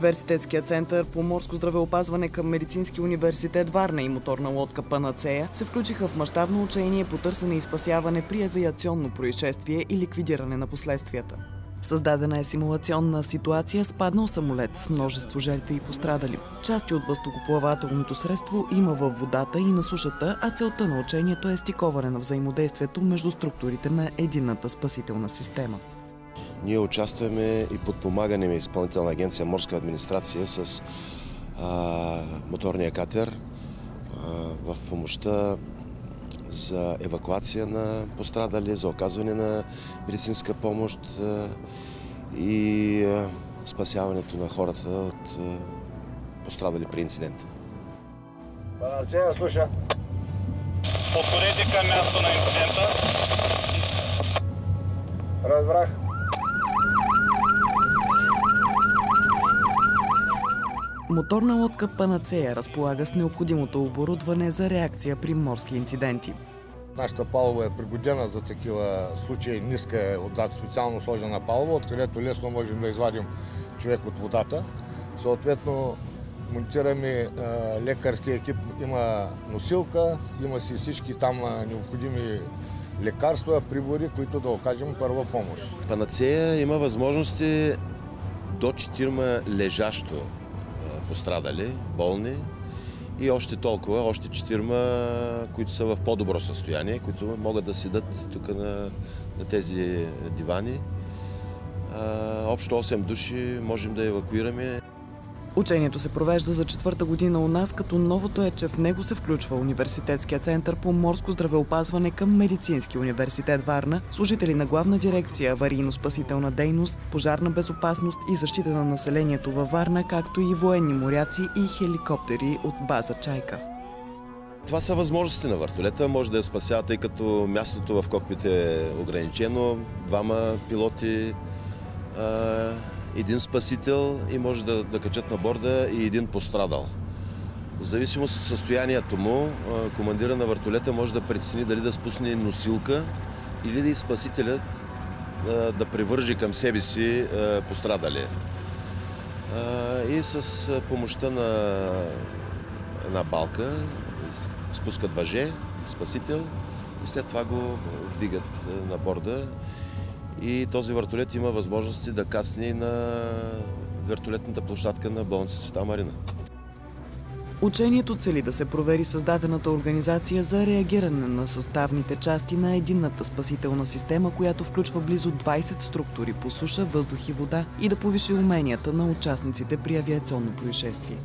Университетския център по морско здравеопазване към Медицински университет Варна и моторна лодка Панацея се включиха в мащабно учение по търсене и спасяване при авиационно происшествие и ликвидиране на последствията. Създадена е симулационна ситуация с паднал самолет с множество жертви и пострадали. Части от въздухоплавателното средство има във водата и на сушата, а целта на учението е стиковане на взаимодействието между структурите на единната спасителна система. Ние участваме и подпомагане изпълнителна агенция Морска администрация с а, моторния катер а, в помощта за евакуация на пострадали, за оказване на медицинска помощ а, и а, спасяването на хората от а, пострадали при инцидента. Панарчея, слуша. Подходете към място на инцидента. Разбрах. Моторна лодка Панацея разполага с необходимото оборудване за реакция при морски инциденти. Нашата палуба е пригодена за такива случаи. Ниска е отзад специално сложена палуба, откъдето лесно можем да извадим човек от водата. Съответно, монтираме лекарски екип. Има носилка, има си всички там необходими лекарства, прибори, които да окажем първа помощ. Панацея има възможности до 4 лежащо пострадали, болни и още толкова, още четирма, които са в по-добро състояние, които могат да седат тук на, на тези дивани. А, общо 8 души можем да евакуираме. Учението се провежда за четвърта година у нас, като новото е, че в него се включва Университетския център по морско здравеопазване към Медицински университет Варна, служители на главна дирекция аварийно-спасителна дейност, пожарна безопасност и защита на населението във Варна, както и военни моряци и хеликоптери от база Чайка. Това са възможности на въртолета. Може да я спася, тъй като мястото в кокпит е ограничено. Двама пилоти един спасител и може да, да качат на борда и един пострадал. В зависимост от състоянието му, командира на въртолета може да прецени дали да спусне носилка или да спасителят да превържи към себе си пострадалия. И с помощта на една балка спускат въже, спасител и след това го вдигат на борда и този вертолет има възможности да касне на вертолетната площадка на болница Света Марина. Учението цели да се провери създадената организация за реагиране на съставните части на единната спасителна система, която включва близо 20 структури по суша, въздух и вода и да повиши уменията на участниците при авиационно происшествие.